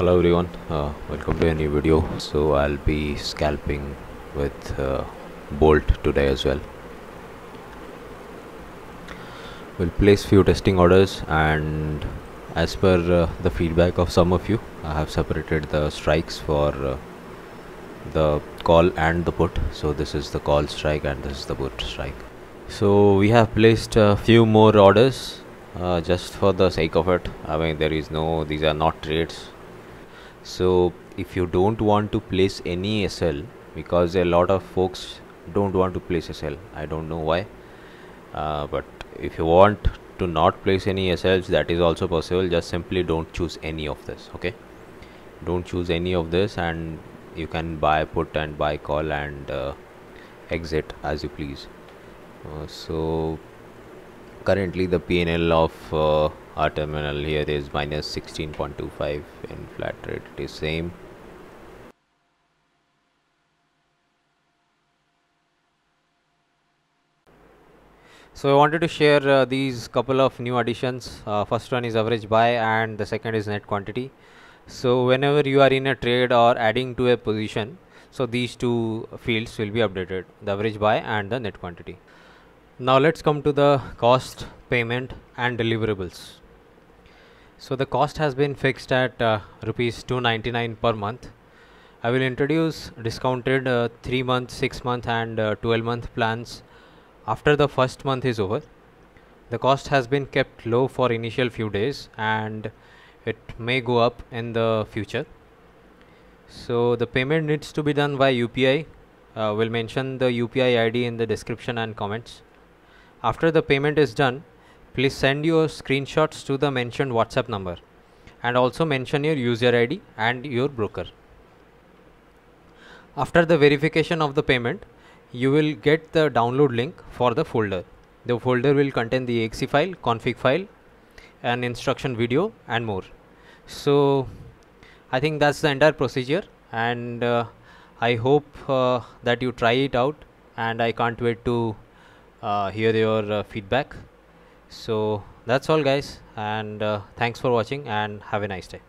hello everyone. Uh, welcome to a new video. So I'll be scalping with uh, bolt today as well. We'll place few testing orders and as per uh, the feedback of some of you I have separated the strikes for uh, the call and the put. So this is the call strike and this is the put strike. So we have placed a few more orders uh, just for the sake of it. I mean there is no these are not trades so if you don't want to place any SL because a lot of folks don't want to place SL I don't know why uh, but if you want to not place any SLs that is also possible just simply don't choose any of this okay? Don't choose any of this and you can buy put and buy call and uh, exit as you please. Uh, so currently the PNL of uh, our terminal here is minus 16.25 in flat rate. It is same. So I wanted to share uh, these couple of new additions. Uh, first one is average buy and the second is net quantity. So whenever you are in a trade or adding to a position so these two fields will be updated the average buy and the net quantity. Now let's come to the cost payment and deliverables. So the cost has been fixed at uh, rupees 299 per month. I will introduce discounted uh, 3 month 6 month and uh, 12 month plans after the first month is over. The cost has been kept low for initial few days and it may go up in the future. So the payment needs to be done by UPI uh, we'll mention the UPI ID in the description and comments. After the payment is done please send your screenshots to the mentioned WhatsApp number. And also mention your user ID and your broker. After the verification of the payment you will get the download link for the folder. The folder will contain the exe file config file an instruction video and more. So i think that's the entire procedure. And uh, i hope uh, that you try it out. And i can't wait to uh, hear your uh, feedback so that's all guys and uh, thanks for watching and have a nice day